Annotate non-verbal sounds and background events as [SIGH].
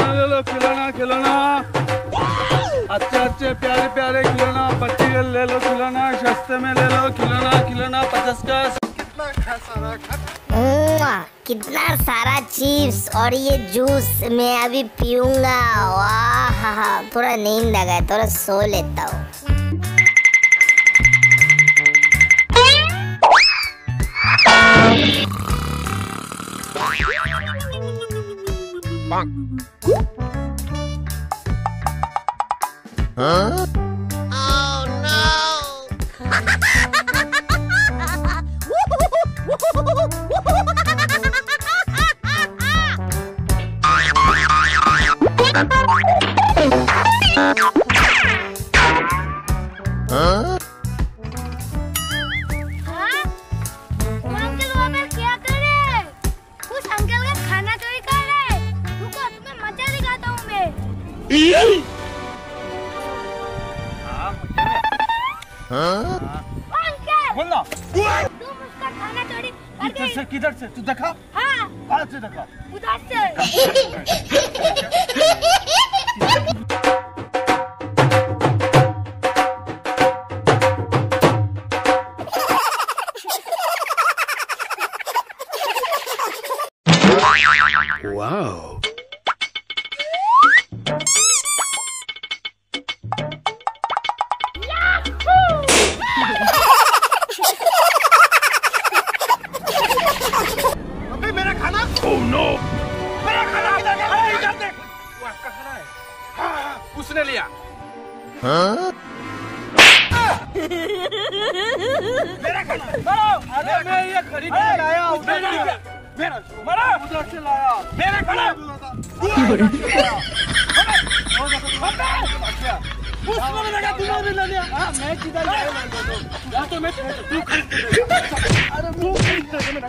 ले लो खिलौना खिलौना। अच्छे अच्छे प्यारे प्यारे खिलौना। बच्चे ले लो खिलौना सस्ते में ले लो खिलौना खिलौना पचास का। मुआ, कितना सारा चिप्स और ये जूस मैं अभी पीऊँगा। वाह थोड़ा नींद आ गया थोड़ा सो लेता हूँ। हाँ? [LAUGHS] चोरी कर किधर से किधर से? तू देखा? हाँ, कहाँ से देखा। उधर से। अबे है हाँ, हाँ, उसने लिया मेरा खाना मारो अरे मैं ये खरीद के लाया हूँ मेरा मेरा मारो उधर से लाया मेरा खाना उसने लगा तूने भी ले लिया हाँ मैं किधर लाया मैं तो मैं तू खरीद अरे, मुँह खरीद मेरा